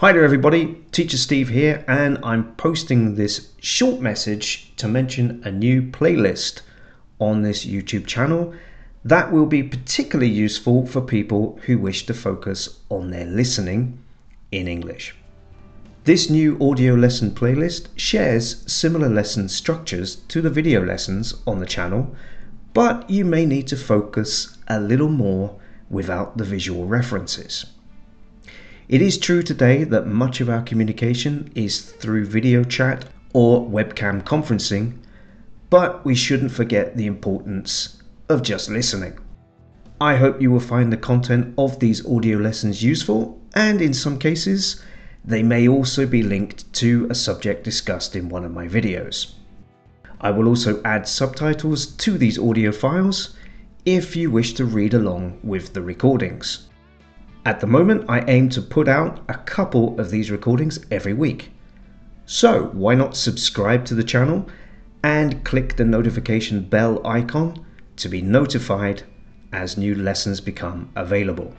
Hi there, everybody. Teacher Steve here, and I'm posting this short message to mention a new playlist on this YouTube channel that will be particularly useful for people who wish to focus on their listening in English. This new audio lesson playlist shares similar lesson structures to the video lessons on the channel, but you may need to focus a little more without the visual references. It is true today that much of our communication is through video chat or webcam conferencing, but we shouldn't forget the importance of just listening. I hope you will find the content of these audio lessons useful, and in some cases, they may also be linked to a subject discussed in one of my videos. I will also add subtitles to these audio files if you wish to read along with the recordings. At the moment, I aim to put out a couple of these recordings every week. So, why not subscribe to the channel and click the notification bell icon to be notified as new lessons become available.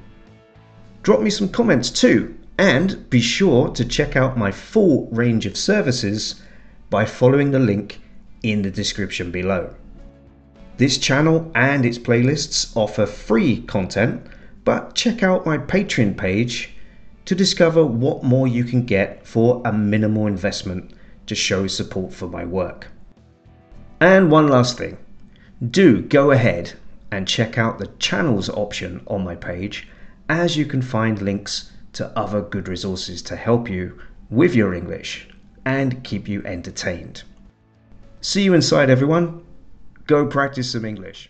Drop me some comments too, and be sure to check out my full range of services by following the link in the description below. This channel and its playlists offer free content but check out my Patreon page to discover what more you can get for a minimal investment to show support for my work. And one last thing do go ahead and check out the channels option on my page as you can find links to other good resources to help you with your English and keep you entertained. See you inside, everyone. Go practice some English.